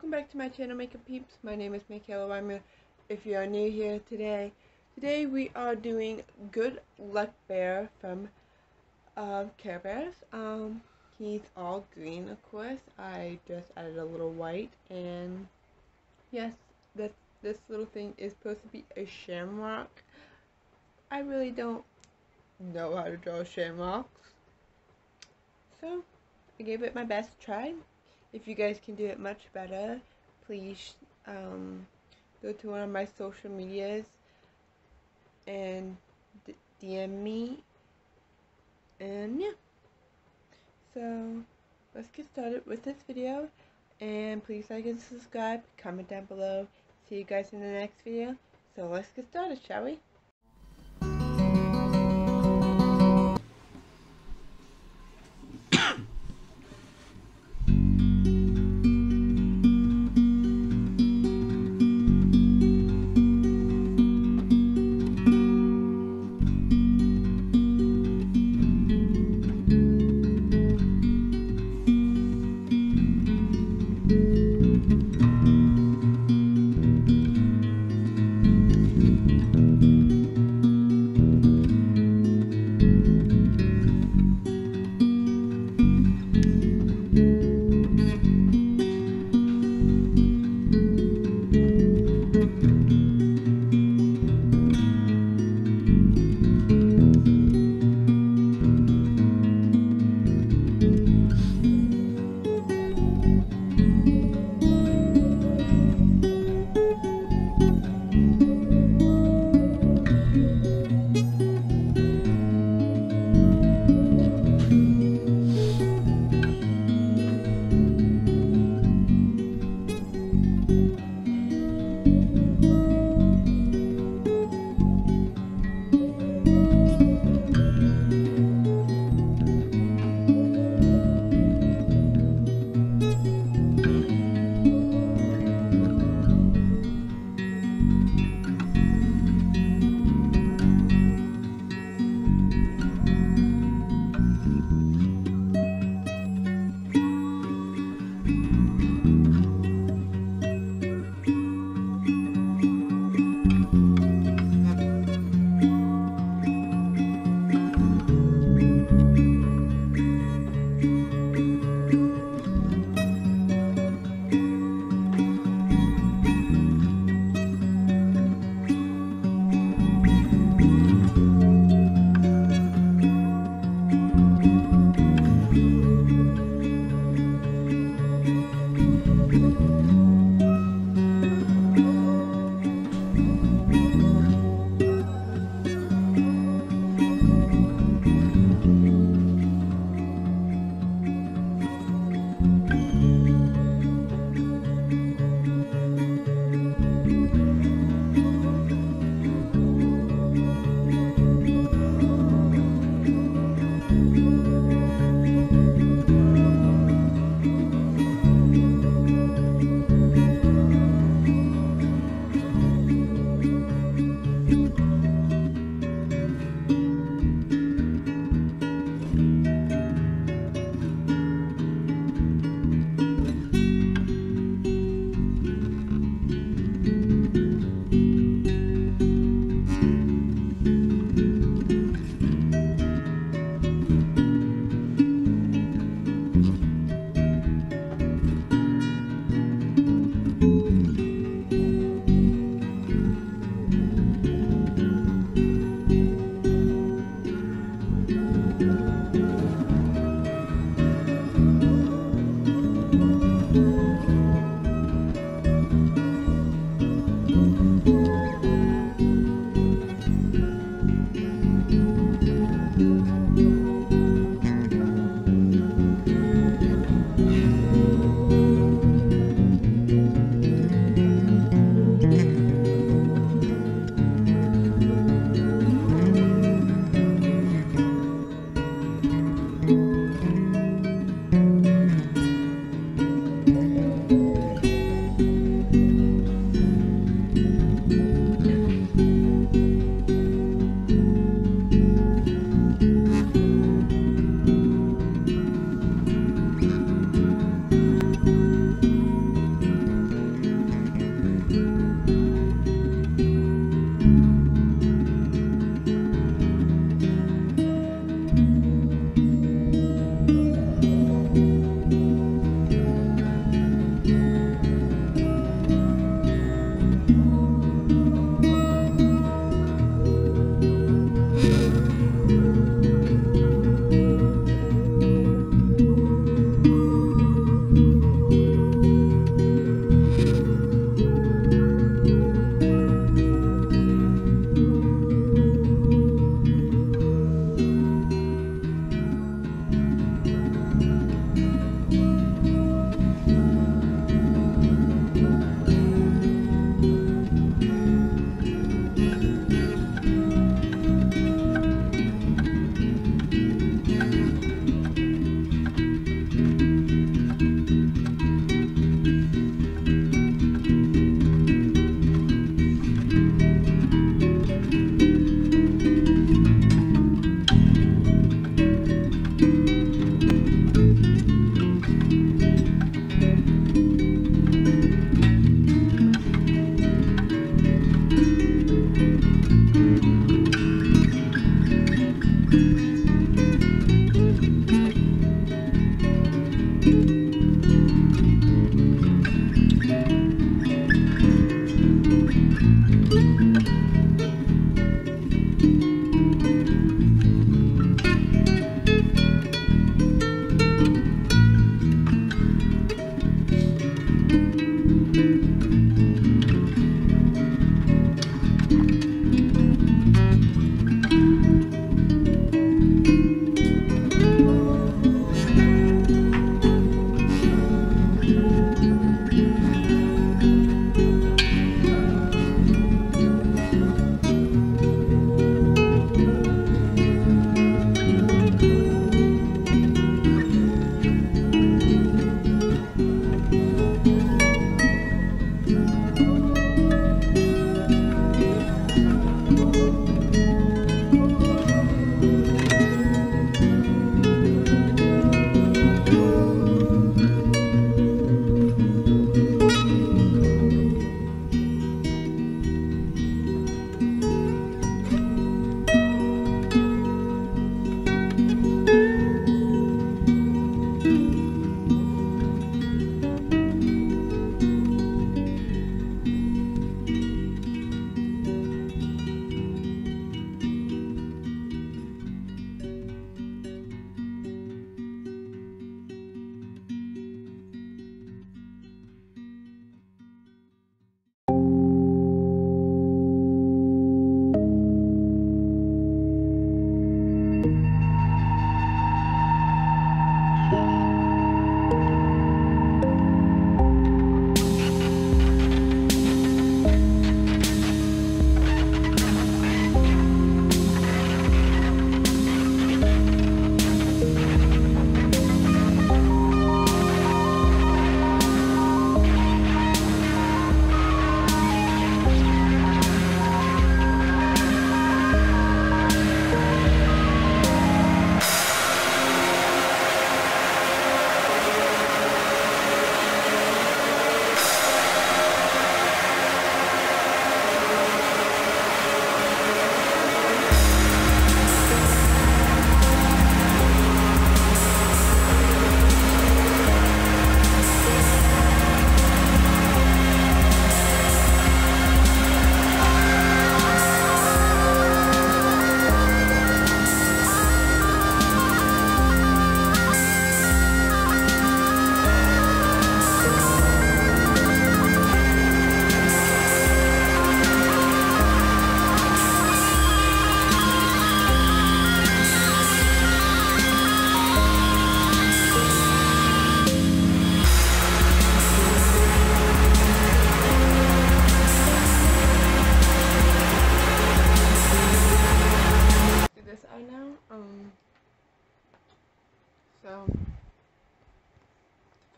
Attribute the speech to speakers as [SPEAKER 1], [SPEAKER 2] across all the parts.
[SPEAKER 1] welcome back to my channel Makeup Peeps. My name is Michaela Wimer. If you are new here today, today we are doing Good Luck Bear from uh, Care Bears. Um, he's all green of course. I just added a little white and yes, this, this little thing is supposed to be a shamrock. I really don't know how to draw shamrocks. So, I gave it my best try if you guys can do it much better, please um, go to one of my social medias and DM me. And yeah. So, let's get started with this video. And please like and subscribe, comment down below. See you guys in the next video. So let's get started, shall we?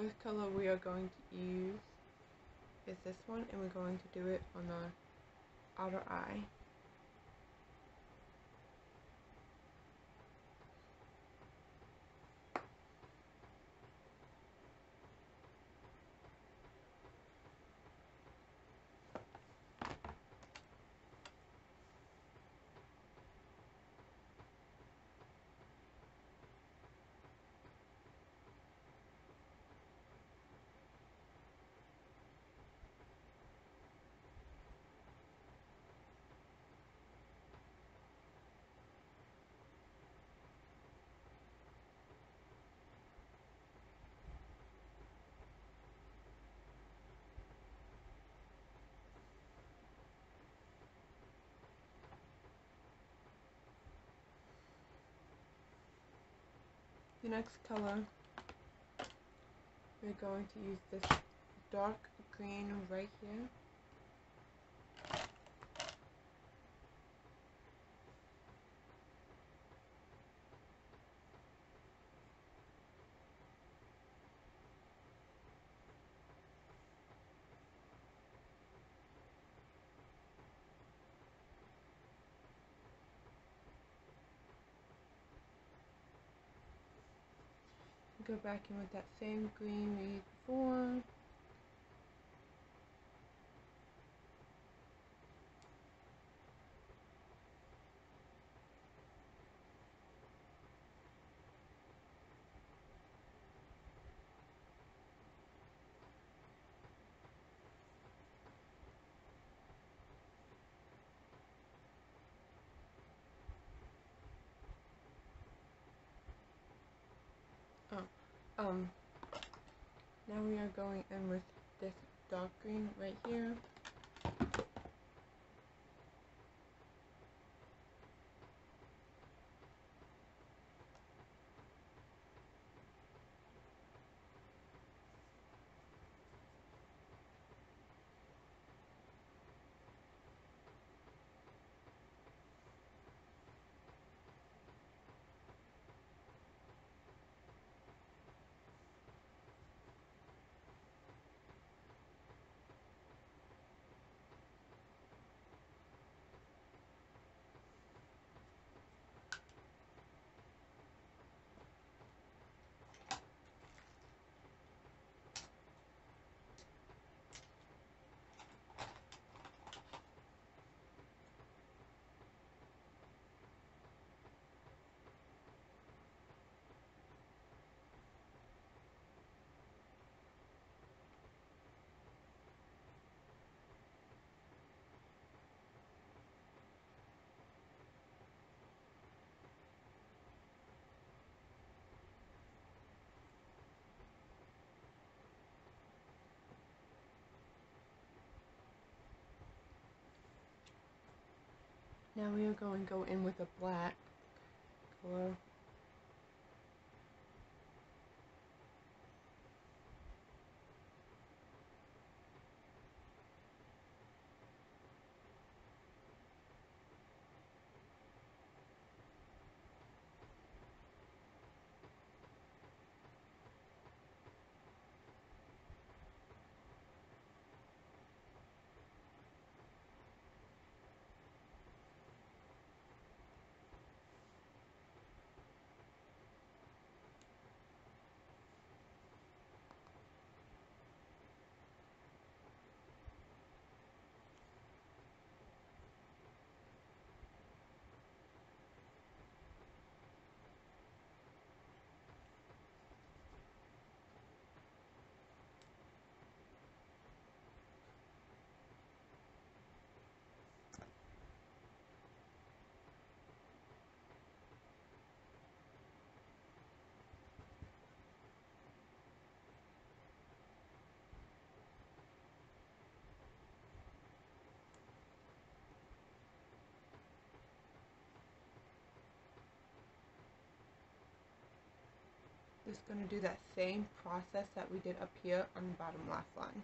[SPEAKER 1] First color we are going to use is this one and we're going to do it on the outer eye. Next color, we're going to use this dark green right here. Go back in with that same green we used Um, now we are going in with this dark green right here. Now we are going to go in with a black color. Just going to do that same process that we did up here on the bottom left line.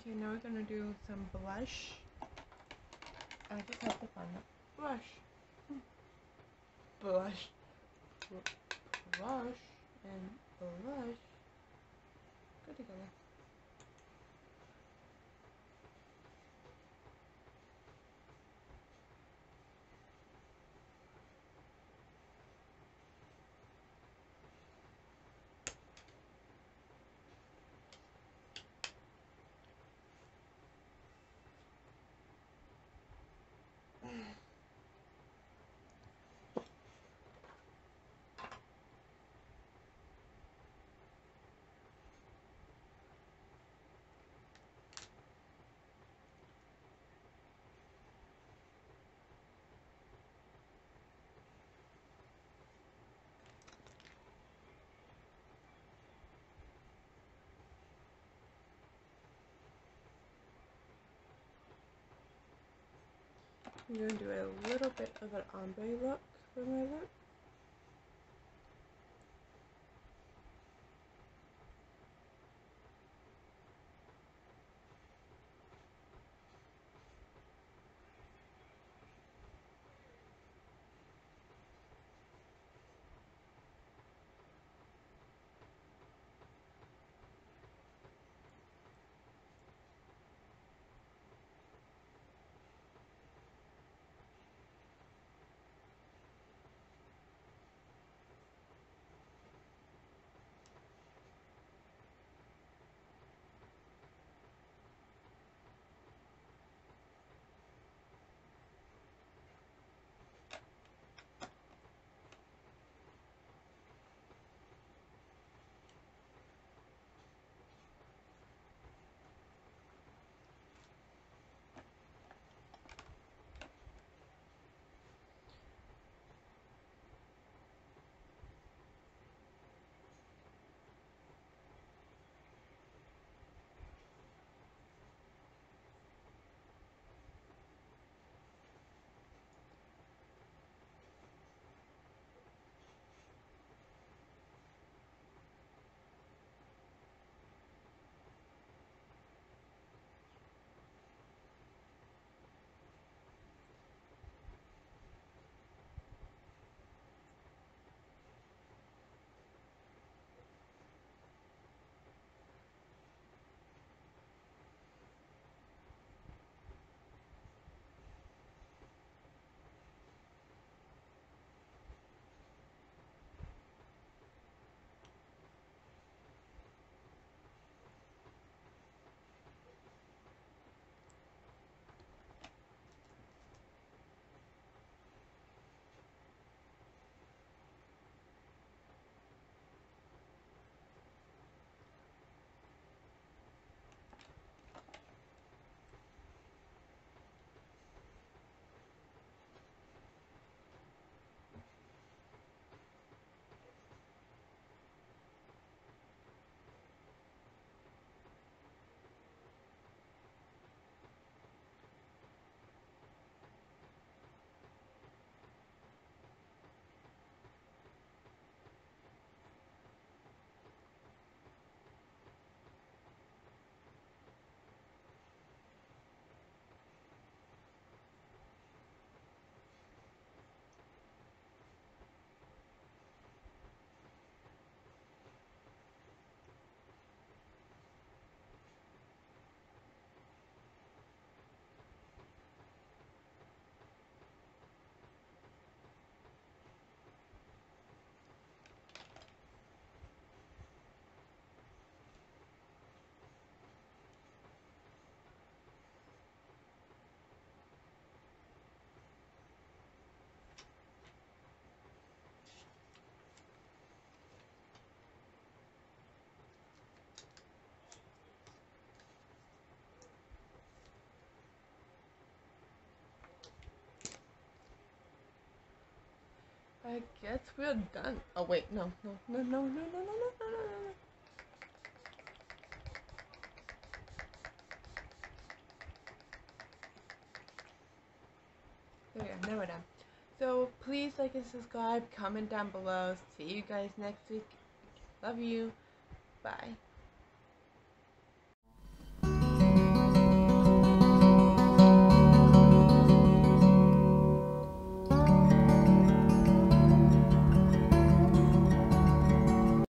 [SPEAKER 1] Okay, now we're gonna do some blush. I just have to find that blush. Blush. Blush and blush. Go together. I'm going to do a little bit of an ombre look for my look. I guess we're done. Oh wait, no, no, no, no, no, no, no, no, no, no, no. There we go, now we're done. So please like and subscribe, comment down below. See you guys next week. Love you. Bye.